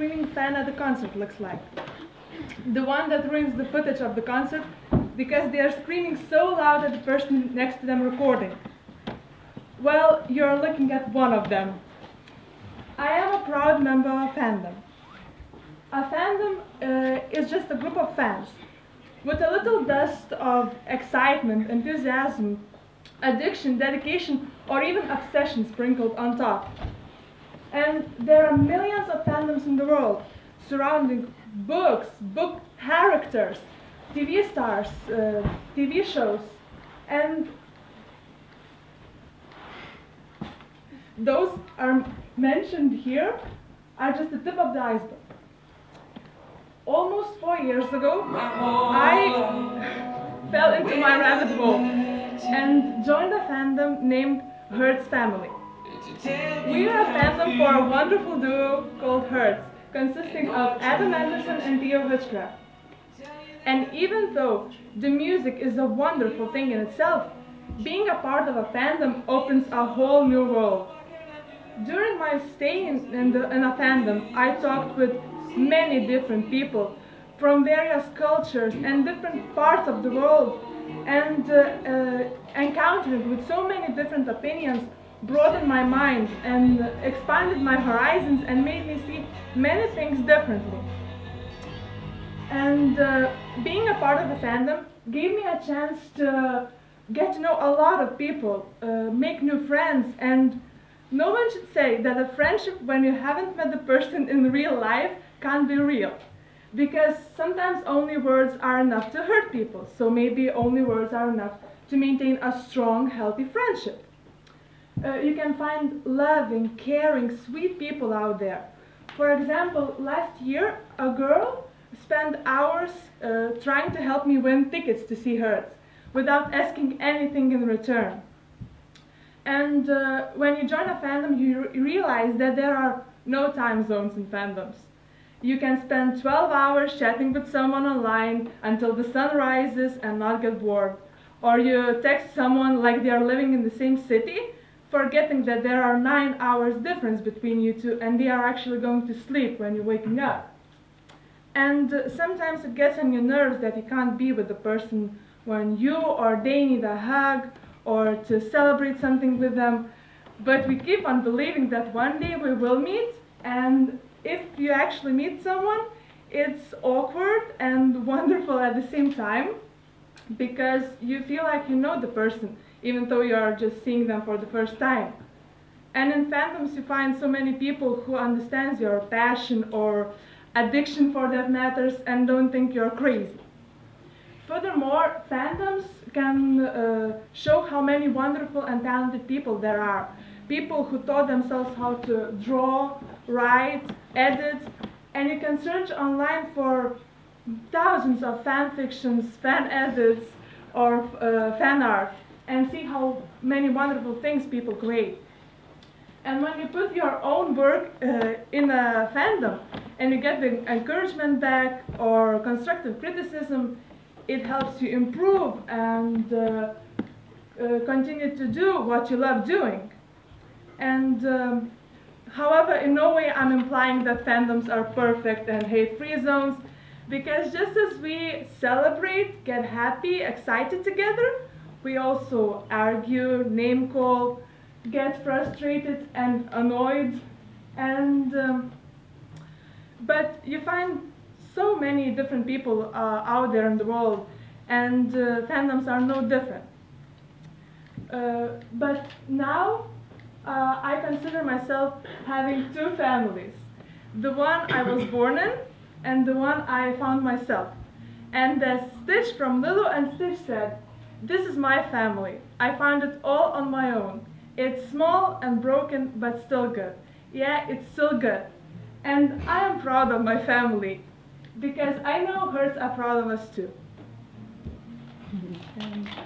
screaming fan at the concert looks like. The one that ruins the footage of the concert because they are screaming so loud at the person next to them recording. Well, you're looking at one of them. I am a proud member of fandom. A fandom uh, is just a group of fans with a little dust of excitement, enthusiasm, addiction, dedication, or even obsession sprinkled on top. And there are millions of fandoms in the world surrounding books, book characters, TV stars, uh, TV shows, and those are mentioned here are just the tip of the iceberg. Almost four years ago, I fell into my rabbit hole and joined a fandom named Hurts Family. We are a fandom for a wonderful duo called Hurts, consisting of Adam Anderson and Theo Hutchcraft. And even though the music is a wonderful thing in itself, being a part of a fandom opens a whole new world. During my stay in, in, the, in a fandom, I talked with many different people from various cultures and different parts of the world and uh, uh, with so many different opinions broadened my mind and expanded my horizons and made me see many things differently. And uh, being a part of the fandom gave me a chance to get to know a lot of people, uh, make new friends, and no one should say that a friendship when you haven't met the person in real life can't be real. Because sometimes only words are enough to hurt people, so maybe only words are enough to maintain a strong, healthy friendship. Uh, you can find loving, caring, sweet people out there. For example, last year, a girl spent hours uh, trying to help me win tickets to see Hurts without asking anything in return. And uh, when you join a fandom, you re realize that there are no time zones in fandoms. You can spend 12 hours chatting with someone online until the sun rises and not get bored. Or you text someone like they are living in the same city, forgetting that there are nine hours difference between you two and they are actually going to sleep when you're waking up. And uh, sometimes it gets on your nerves that you can't be with the person when you or they need a hug or to celebrate something with them. But we keep on believing that one day we will meet and if you actually meet someone, it's awkward and wonderful at the same time because you feel like you know the person even though you are just seeing them for the first time. And in fandoms you find so many people who understands your passion or addiction for that matters and don't think you're crazy. Furthermore, fandoms can uh, show how many wonderful and talented people there are. People who taught themselves how to draw, write, edit, and you can search online for thousands of fan fictions, fan edits, or uh, fan art, and see how many wonderful things people create. And when you put your own work uh, in a fandom and you get the encouragement back or constructive criticism, it helps you improve and uh, uh, continue to do what you love doing. And um, however, in no way I'm implying that fandoms are perfect and hate-free zones, because just as we celebrate, get happy, excited together, we also argue, name call, get frustrated and annoyed, and um, but you find so many different people uh, out there in the world, and uh, fandoms are no different. Uh, but now uh, I consider myself having two families. The one I was born in and the one I found myself. And the Stitch from Lilo and Stitch said, This is my family. I found it all on my own. It's small and broken, but still good. Yeah, it's still good. And I am proud of my family, because I know Hurts are proud of us too.